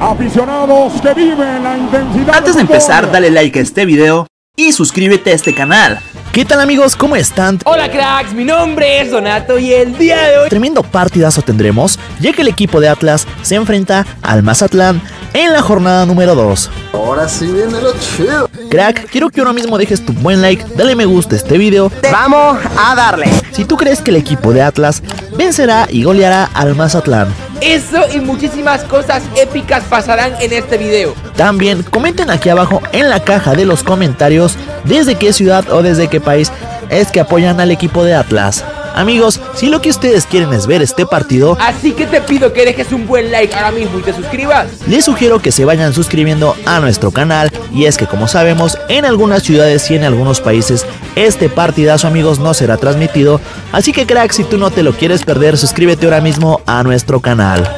Aficionados que viven la intensidad. Antes de empezar, dale like a este video y suscríbete a este canal. ¿Qué tal amigos? ¿Cómo están? Hola cracks, mi nombre es Donato y el día de hoy Tremendo partidazo tendremos, ya que el equipo de Atlas se enfrenta al Mazatlán en la jornada número 2. Ahora sí viene lo chido. Crack, quiero que ahora mismo dejes tu buen like, dale me gusta a este video. vamos a darle. Si tú crees que el equipo de Atlas vencerá y goleará al Mazatlán. Eso y muchísimas cosas épicas pasarán en este video. También comenten aquí abajo en la caja de los comentarios desde qué ciudad o desde qué país es que apoyan al equipo de Atlas. Amigos, si lo que ustedes quieren es ver este partido, Así que te pido que dejes un buen like ahora mismo y te suscribas. les sugiero que se vayan suscribiendo a nuestro canal y es que como sabemos en algunas ciudades y en algunos países este partidazo amigos no será transmitido, así que crack si tú no te lo quieres perder suscríbete ahora mismo a nuestro canal.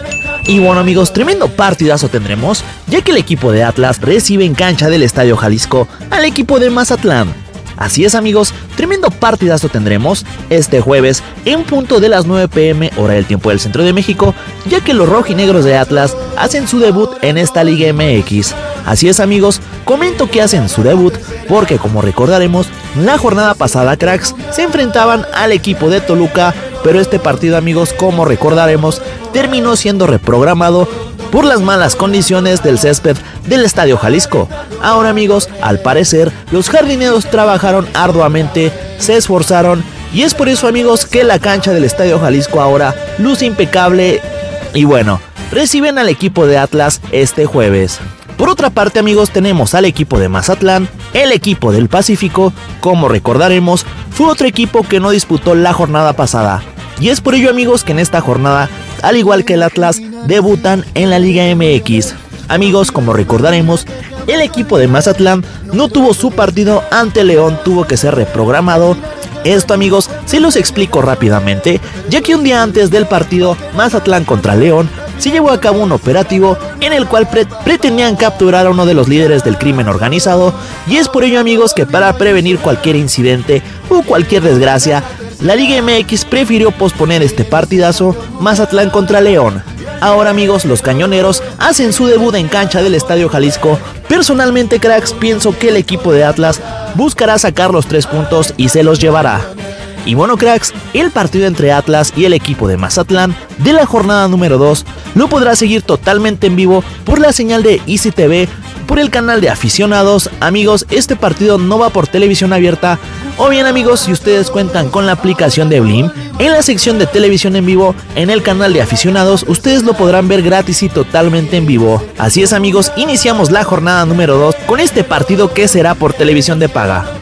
Y bueno amigos, tremendo partidazo tendremos, ya que el equipo de Atlas recibe en cancha del Estadio Jalisco al equipo de Mazatlán. Así es amigos, tremendo partidazo tendremos este jueves en punto de las 9 pm hora del tiempo del centro de México, ya que los rojinegros de Atlas hacen su debut en esta Liga MX. Así es amigos, comento que hacen su debut porque como recordaremos, la jornada pasada cracks se enfrentaban al equipo de Toluca, pero este partido amigos como recordaremos terminó siendo reprogramado por las malas condiciones del césped del Estadio Jalisco. Ahora amigos, al parecer, los jardineros trabajaron arduamente, se esforzaron y es por eso amigos que la cancha del Estadio Jalisco ahora luce impecable y bueno, reciben al equipo de Atlas este jueves. Por otra parte amigos tenemos al equipo de Mazatlán, el equipo del Pacífico, como recordaremos, fue otro equipo que no disputó la jornada pasada. Y es por ello amigos que en esta jornada, al igual que el Atlas, debutan en la Liga MX. Amigos, como recordaremos, el equipo de Mazatlán no tuvo su partido ante León, tuvo que ser reprogramado. Esto amigos, se los explico rápidamente, ya que un día antes del partido Mazatlán contra León, se llevó a cabo un operativo en el cual pre- pretendían capturar a uno de los líderes del crimen organizado y es por ello amigos que para prevenir cualquier incidente o cualquier desgracia, la Liga MX prefirió posponer este partidazo Mazatlán contra León. Ahora amigos, los cañoneros hacen su debut en cancha del Estadio Jalisco. Personalmente cracks, pienso que el equipo de Atlas buscará sacar los tres puntos y se los llevará. Y bueno cracks, el partido entre Atlas y el equipo de Mazatlán de la jornada número 2 lo podrá seguir totalmente en vivo por la señal de Easy TV, por el canal de aficionados. Amigos, este partido no va por televisión abierta. O bien amigos, si ustedes cuentan con la aplicación de Blim, en la sección de televisión en vivo, en el canal de aficionados, ustedes lo podrán ver gratis y totalmente en vivo. Así es amigos, iniciamos la jornada número 2 con este partido que será por televisión de paga.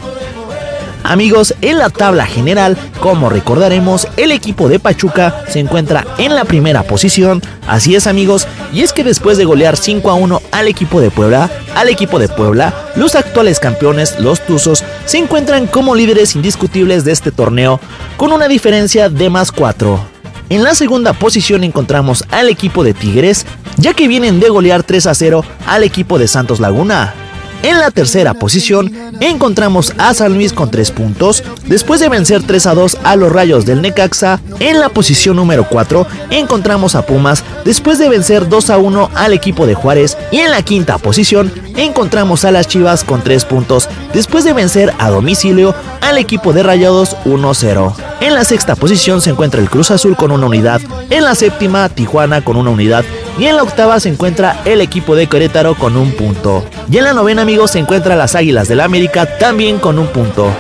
Amigos, en la tabla general, como recordaremos, el equipo de Pachuca se encuentra en la primera posición. Así es, amigos, y es que después de golear 5 a 1 al equipo de Puebla, al equipo de Puebla, los actuales campeones, los Tuzos, se encuentran como líderes indiscutibles de este torneo, con una diferencia de más 4. En la segunda posición encontramos al equipo de Tigres, ya que vienen de golear 3 a 0 al equipo de Santos Laguna. En la tercera posición encontramos a San Luis con 3 puntos, después de vencer 3 a 2 a los Rayos del Necaxa. En la posición número 4 encontramos a Pumas, después de vencer 2 a 1 al equipo de Juárez. Y en la quinta posición encontramos a las Chivas con 3 puntos, después de vencer a domicilio al equipo de Rayados 1-0. En la sexta posición se encuentra el Cruz Azul con una unidad, en la séptima Tijuana con una unidad y en la octava se encuentra el equipo de Querétaro con un punto. Y en la novena amigos se encuentra las Águilas del América también con un punto.